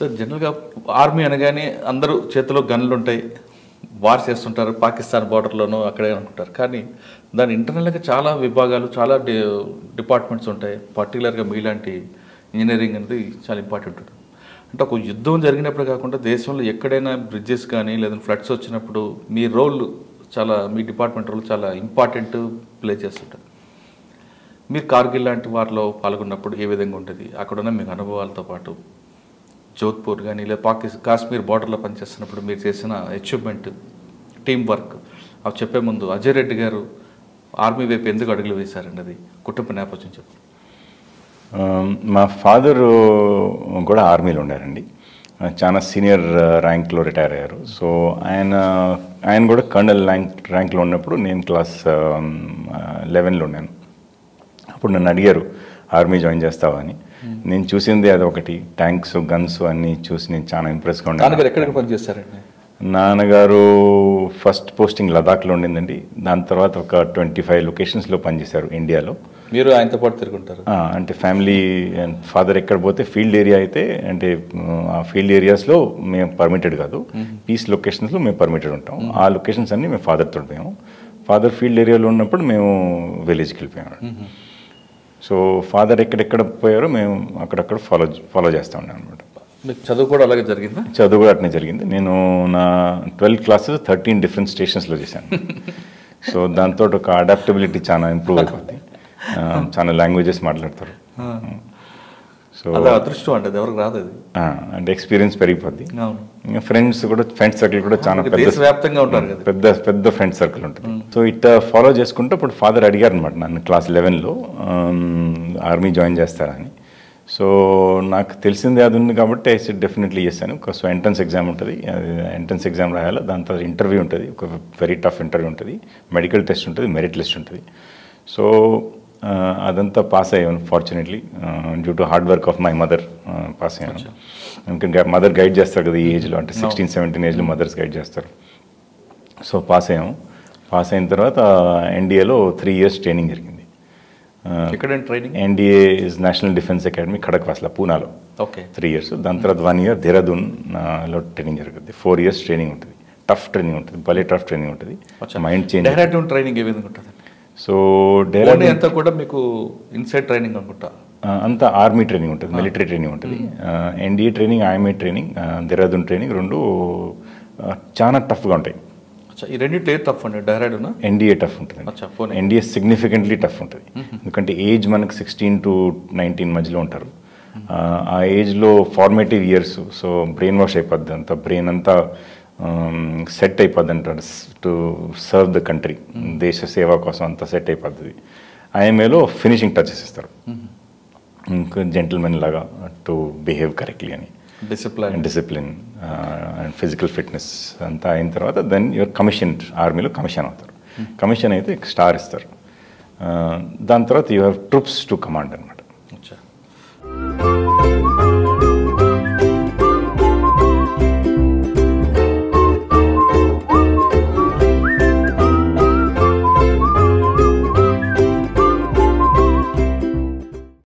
Sir జనరల్గా army అనగానే అందరూ చేతిలో గన్లు ఉంటాయి. వార్ చేస్తుంటారు. పాకిస్తాన్ బార్డర్లోనూ అక్కడే అనుకుంటారు. కానీ దాని ఇంటర్నల్గా చాలా విభాగాలు చాలా డిపార్ట్మెంట్స్ ఉంటాయి. పర్టికులర్గా మీలాంటి ఇంజనీరింగ్ అనేది చాలా ఇంపార్టెంట్ ఉంటుంది. అంటే ఒక యుద్ధం జరిగినప్పుడు కాకుండా దేశంలో ఎక్కడైనా బ్రిడ్జెస్ కానీ లేదా ఫ్లడ్స్ వచ్చినప్పుడు మీ రోల్ చాలా మీ డిపార్ట్మెంట్ రోల్ చాలా ఇంపార్టెంట్ ప్లే చేస్తుంటారు. మీరు కార్గిల్ లాంటి వారిలో పాల్గొన్నప్పుడు ఏ విధంగా ఉంటుంది? అక్కడున్న మీకు అనుభవాలతో పాటు జోధ్పూర్ కానీ లేదా పాకిస్తాన్ కాశ్మీర్ బార్డర్లో పనిచేస్తున్నప్పుడు మీరు చేసిన అచీవ్మెంట్ టీం వర్క్ అవి చెప్పే ముందు అజయ్ రెడ్డి గారు ఆర్మీ వైపు ఎందుకు అడుగులు వేశారండి అది? కుటుంబ నేపథ్యం చెప్పండి um, మా ఫాదరు కూడా ఆర్మీలో ఉండారండి చాలా సీనియర్ ర్యాంక్లో రిటైర్ అయ్యారు. సో ఆయన ఆయన కూడా కర్నల్ ర్యాంక్ ర్యాంక్లో ఉన్నప్పుడు నేను క్లాస్ లెవెన్లో ఉన్నాను. అప్పుడు నన్ను అడిగారు ఆర్మీ జాయిన్ చేస్తావా అని నేను చూసింది అది ఒకటి. ట్యాంక్స్ గన్స్ అన్నీ చూసి నేను చాలా ఇంప్రెస్గా ఉన్నాను. నాన్నగారు ఎక్కడికి పనిచేస్తారండి నాన్నగారు ఫస్ట్ పోస్టింగ్ లదాఖ్లో ఉండిందండి. దాని తర్వాత ఒక ట్వంటీ ఫైవ్ లొకేషన్స్లో పనిచేశారు ఇండియాలో. మీరు ఆయనతో పాటు తిరుగుంటారు. అంటే ఫ్యామిలీ అండ్ ఫాదర్ ఎక్కడ పోతే ఫీల్డ్ ఏరియా అయితే అంటే ఆ ఫీల్డ్ ఏరియాస్లో మేము పర్మిటెడ్ కాదు. పీస్ లొకేషన్స్లో మేము పర్మిటెడ్ ఉంటాం. ఆ లొకేషన్స్ అన్ని మేము ఫాదర్తో పోయాము. ఫాదర్ ఫీల్డ్ ఏరియాలో ఉన్నప్పుడు మేము విలేజ్కి వెళ్ళిపోయాము సో ఫాదర్ ఎక్కడెక్కడ పోయారో మేము అక్కడక్కడ ఫాలో ఫాలో చేస్తూ ఉన్నాం అనమాట చదువు కూడా అలాగే జరిగిందా? చదువు కూడా అట్నే జరిగింది. నేను నా ట్వెల్త్ క్లాసెస్ థర్టీన్ డిఫరెంట్ స్టేషన్స్లో చేశాను. సో దాంతో ఒక అడాప్టబిలిటీ చాలా ఇంప్రూవ్ అయిపోద్ది. ఆ, చాలా లాంగ్వేజెస్ మాట్లాడతారు. సో అదే అదృష్టం అంటే ఎవరికి రాదు అది. అంటే ఎక్స్పీరియన్స్ పెరిగిపోద్ది. ఫ్రెండ్స్ కూడా ఫ్రెండ్ సర్కిల్ కూడా చాలా పెద్ద దేశవ్యాప్తంగా ఉంటారు కదా. పెద్ద పెద్ద ఫ్రెండ్ సర్కిల్ ఉంటుంది. సో ఇట్లా ఫాలో చేసుకుంటూ ఇప్పుడు ఫాదర్ అడిగారు అనమాట నన్ను క్లాస్ లెవెన్లో ఆర్మీ జాయిన్ చేస్తారని. సో నాకు తెలిసింది అది ఉంది కాబట్టి ఐ సెట్ డెఫినెట్లీ చేశాను సో ఎంట్రన్స్ ఎగ్జామ్ ఉంటుంది. ఎంట్రన్స్ ఎగ్జామ్ రాయాలి దాని తర్వాత ఇంటర్వ్యూ ఉంటుంది. ఒక వెరీ టఫ్ ఇంటర్వ్యూ ఉంటుంది. మెడికల్ టెస్ట్ ఉంటుంది మెరిట్ లిస్ట్ ఉంటుంది. సో అదంతా పాస్ అయ్యాను fortunately due to hard work of my mother pass అయ్యాను. ఎందుకంటే మదర్ గైడ్ చేస్తారు కదా ఈ ఏజ్లో అంటే సిక్స్టీన్ సెవెంటీన్ ఏజ్లో మదర్స్ గైడ్ చేస్తారు. సో పాస్ అయ్యాము. పాస్ అయిన తర్వాత ఎన్డీఏలో త్రీ ఇయర్స్ ట్రైనింగ్ జరిగింది. Training NDA is National Defence Academy Khadakwasla పూనాలో okay three years దాని తర్వాత వన్ ఇయర్ దేహరాదూన్ ఆ, లో ట్రైనింగ్ జరుగుతుంది. ఫోర్ ఇయర్స్ ట్రైనింగ్ ఉంటుంది. టఫ్ ట్రైనింగ్ ఉంటుంది. భలే టఫ్ ట్రైనింగ్ ఉంటుంది. మైండ్ చేంజ్ డెహ్రాడూన్ ట్రైనింగ్ ఏ విధంగా ఉంటుంది సో డెహ్రాడూన్ అంతా కూడా మీకు ఇన్సైడ్ ట్రైనింగ్ అనుకుంటా? అంతా ఆర్మీ ట్రైనింగ్ ఉంటుంది. మిలిటరీ ట్రైనింగ్ ఉంటుంది. NDA training IMA training Dehradun training రెండు చాలా టఫ్గా ఉంటాయి. ఈ రెండింటి టఫ్ అండి? డెహ్రాడూనా? ఎన్డీఏ టఫ్ ఉంటుంది ఎన్డీఏ సిగ్నిఫికెంట్లీ టఫ్ ఉంటుంది. ఎందుకంటే ఏజ్ మనకు సిక్స్టీన్ టు నైన్టీన్ మధ్యలో ఉంటారు. ఆ, ఆ ఏజ్లో formative years so brain wash అయిపోద్ది అంతా. బ్రెయిన్ అంతా సెట్ అయిపోద్ది అంటారు టు సర్వ్ ద కంట్రీ దేశ సేవ కోసం అంతా సెట్ అయిపోద్ది. ఐఎంఏలో ఫినిషింగ్ టచెస్ ఇస్తారు. ఇంకా జెంటిల్మెన్ లాగా టు బిహేవ్ కరెక్ట్లీ అని. Discipline discipline and physical fitness అంతా అయిన తర్వాత దెన్ యువర్ కమిషన్ ఆర్మీలో కమిషన్ అవుతారు. కమిషన్ అయితే స్టార్ ఇస్తారు. Uh, దాని తర్వాత you have troops to command అనమాట